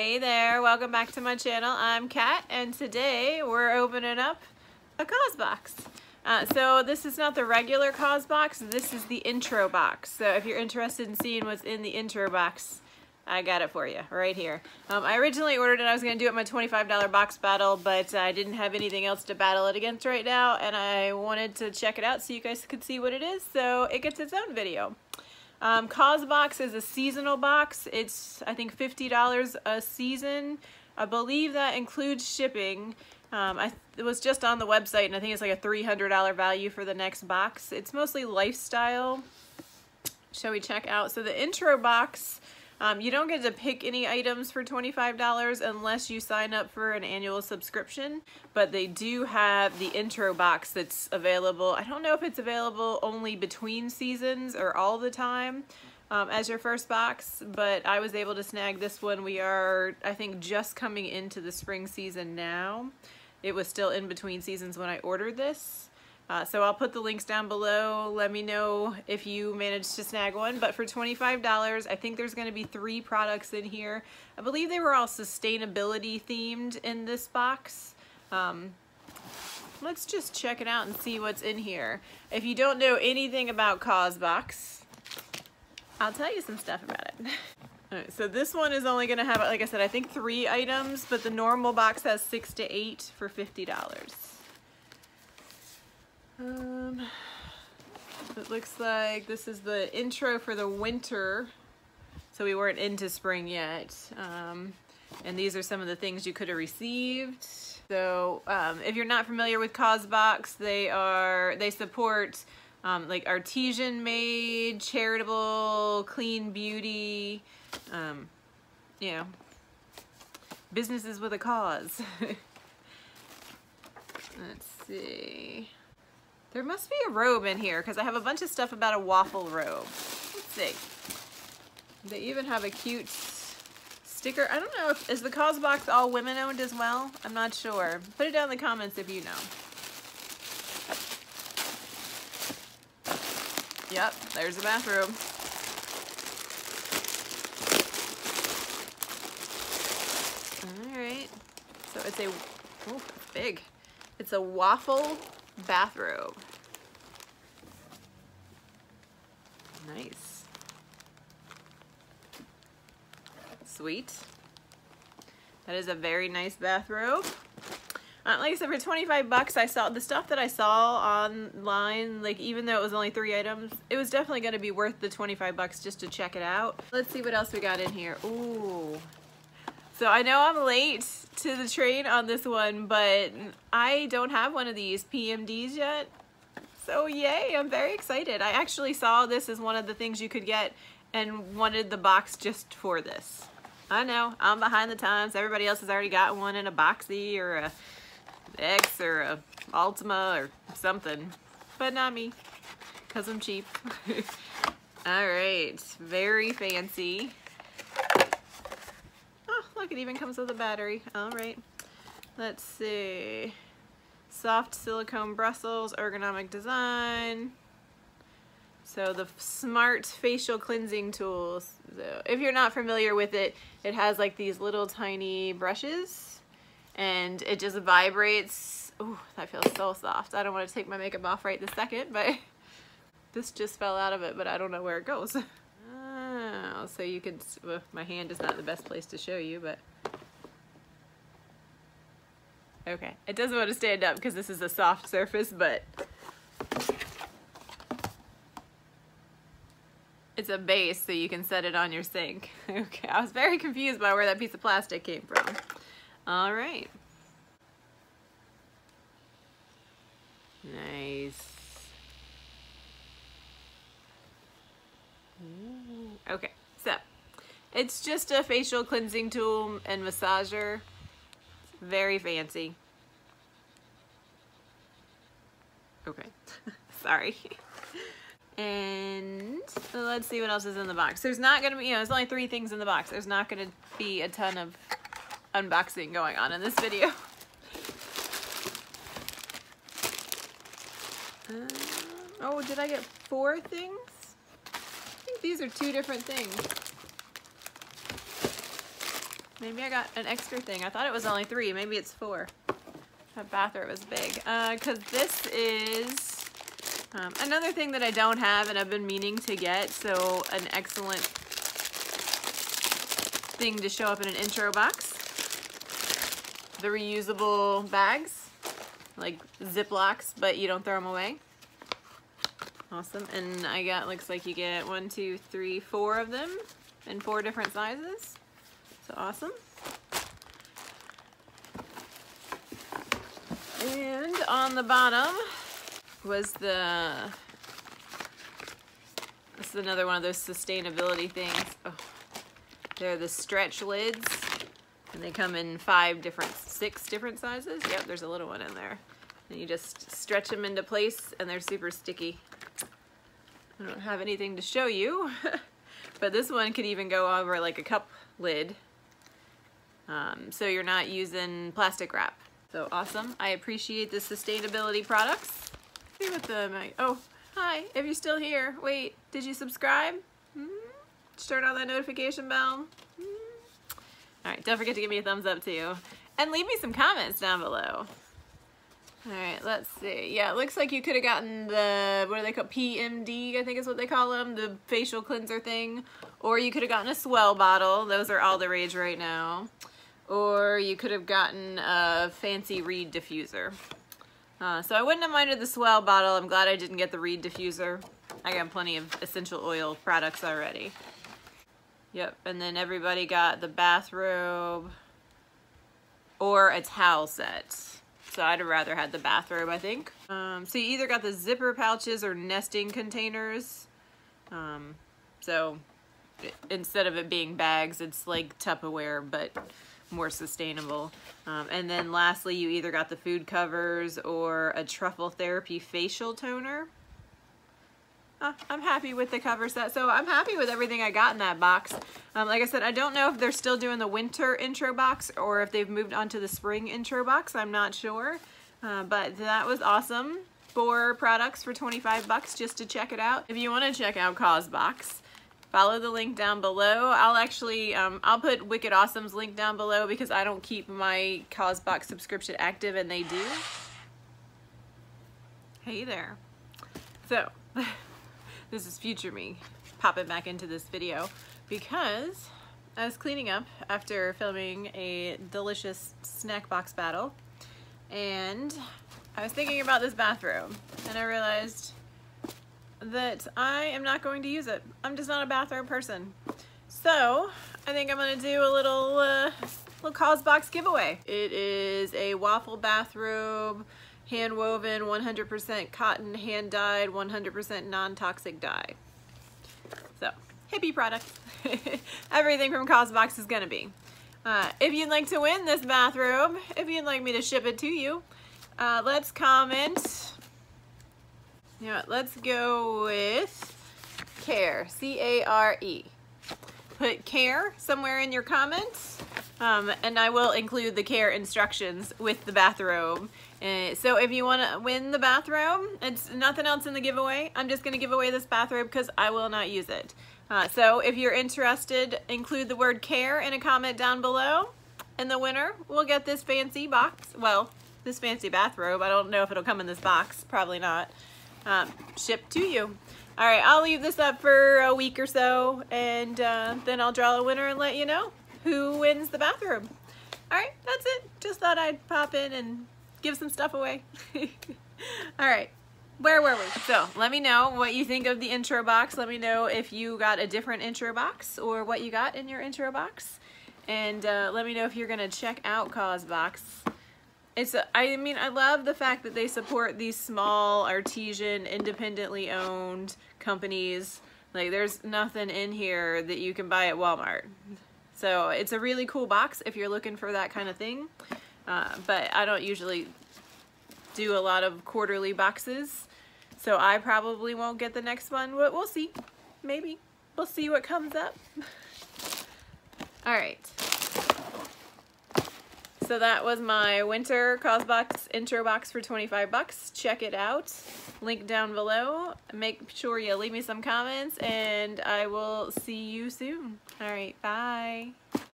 Hey there, welcome back to my channel. I'm Kat and today we're opening up a Cause box. Uh, so this is not the regular Cause box, this is the intro box. So if you're interested in seeing what's in the intro box, I got it for you right here. Um, I originally ordered it, I was going to do it my $25 box battle, but I didn't have anything else to battle it against right now, and I wanted to check it out so you guys could see what it is, so it gets its own video. Um, Cause box is a seasonal box. It's, I think, $50 a season. I believe that includes shipping. Um, I it was just on the website, and I think it's like a $300 value for the next box. It's mostly lifestyle. Shall we check out? So the intro box um, you don't get to pick any items for $25 unless you sign up for an annual subscription, but they do have the intro box that's available. I don't know if it's available only between seasons or all the time um, as your first box, but I was able to snag this one. We are, I think, just coming into the spring season now. It was still in between seasons when I ordered this. Uh, so I'll put the links down below. Let me know if you managed to snag one. But for $25, I think there's going to be three products in here. I believe they were all sustainability themed in this box. Um, let's just check it out and see what's in here. If you don't know anything about Causebox, I'll tell you some stuff about it. Alright, so this one is only going to have, like I said, I think three items, but the normal box has six to eight for $50. Um, it looks like this is the intro for the winter. So we weren't into spring yet. Um, and these are some of the things you could have received. So um, if you're not familiar with Causebox, they are they support um, like artesian made, charitable, clean beauty, um, you know, businesses with a cause. Let's see. There must be a robe in here because I have a bunch of stuff about a waffle robe. Let's see. They even have a cute sticker. I don't know if, is the cause box all women owned as well? I'm not sure. Put it down in the comments if you know. Yep, there's a bathroom. Alright. So it's a, oh, big. It's a waffle bathrobe. Nice. Sweet. That is a very nice bathrobe. Uh, like I said, for 25 bucks, I saw the stuff that I saw online, like even though it was only three items, it was definitely going to be worth the 25 bucks just to check it out. Let's see what else we got in here. Ooh. So I know I'm late to the train on this one, but I don't have one of these PMDs yet. So yay, I'm very excited. I actually saw this as one of the things you could get and wanted the box just for this. I know, I'm behind the times. Everybody else has already got one in a Boxy or a X or a Ultima or something, but not me, because I'm cheap. All right, very fancy. Look, it even comes with a battery. All right. Let's see. Soft silicone bristles, ergonomic design. So the smart facial cleansing tools. So if you're not familiar with it, it has like these little tiny brushes and it just vibrates. Oh, that feels so soft. I don't want to take my makeup off right this second, but this just fell out of it, but I don't know where it goes. so you can, well, uh, my hand is not the best place to show you, but okay. It doesn't want to stand up because this is a soft surface, but it's a base so you can set it on your sink. Okay, I was very confused by where that piece of plastic came from. All right. Nice. Ooh. Okay. It's just a facial cleansing tool and massager. Very fancy. Okay, sorry. And let's see what else is in the box. There's not gonna be, you know, there's only three things in the box. There's not gonna be a ton of unboxing going on in this video. Uh, oh, did I get four things? I think these are two different things. Maybe I got an extra thing. I thought it was only three. Maybe it's four. That bathrobe is big. Because uh, this is um, another thing that I don't have and I've been meaning to get. So an excellent thing to show up in an intro box. The reusable bags, like Ziplocs, but you don't throw them away. Awesome. And I got, looks like you get one, two, three, four of them in four different sizes. So awesome. And on the bottom was the, this is another one of those sustainability things. Oh, they're the stretch lids and they come in five different, six different sizes. Yep, there's a little one in there. And you just stretch them into place and they're super sticky. I don't have anything to show you, but this one could even go over like a cup lid um, so you're not using plastic wrap. So awesome. I appreciate the sustainability products. See what the, oh, hi, if you're still here, wait, did you subscribe? Mm -hmm. Turn on that notification bell. Mm -hmm. All right, don't forget to give me a thumbs up too. And leave me some comments down below. All right, let's see. Yeah, it looks like you could have gotten the, what do they call, PMD, I think is what they call them, the facial cleanser thing. Or you could have gotten a S'well bottle. Those are all the rage right now or you could have gotten a fancy reed diffuser. Uh, so I wouldn't have minded the S'well bottle. I'm glad I didn't get the reed diffuser. I got plenty of essential oil products already. Yep, and then everybody got the bathrobe or a towel set. So I'd have rather had the bathrobe, I think. Um, so you either got the zipper pouches or nesting containers. Um, so instead of it being bags, it's like Tupperware, but more sustainable. Um, and then lastly, you either got the food covers or a truffle therapy facial toner. Uh, I'm happy with the cover set. So I'm happy with everything I got in that box. Um, like I said, I don't know if they're still doing the winter intro box or if they've moved on to the spring intro box. I'm not sure. Uh, but that was awesome. Four products for 25 bucks just to check it out. If you want to check out CauseBox, follow the link down below. I'll actually, um, I'll put Wicked Awesome's link down below because I don't keep my CauseBox subscription active and they do. Hey there. So, this is future me popping back into this video because I was cleaning up after filming a delicious snack box battle and I was thinking about this bathroom and I realized that I am not going to use it. I'm just not a bathroom person. So I think I'm gonna do a little uh, little CauseBox giveaway. It is a waffle bathrobe, hand woven, 100% cotton, hand dyed, 100% non-toxic dye. So hippie product. Everything from CauseBox is gonna be. Uh, if you'd like to win this bathrobe, if you'd like me to ship it to you, uh, let's comment yeah, let's go with care, C-A-R-E. Put care somewhere in your comments, um, and I will include the care instructions with the bathrobe. Uh, so if you want to win the bathrobe, it's nothing else in the giveaway. I'm just going to give away this bathrobe because I will not use it. Uh, so if you're interested, include the word care in a comment down below. And the winner will get this fancy box. Well, this fancy bathrobe. I don't know if it'll come in this box. Probably not um, shipped to you. All right, I'll leave this up for a week or so, and uh, then I'll draw a winner and let you know who wins the bathroom. All right, that's it. Just thought I'd pop in and give some stuff away. All right, where were we? So let me know what you think of the intro box. Let me know if you got a different intro box or what you got in your intro box. And uh, let me know if you're gonna check out CauseBox it's I mean I love the fact that they support these small artesian independently owned companies. Like there's nothing in here that you can buy at Walmart. So it's a really cool box if you're looking for that kind of thing. Uh, but I don't usually do a lot of quarterly boxes. So I probably won't get the next one but we'll see. Maybe. We'll see what comes up. All right so that was my winter CauseBox intro box for 25 bucks. Check it out. Link down below. Make sure you leave me some comments and I will see you soon. All right, bye.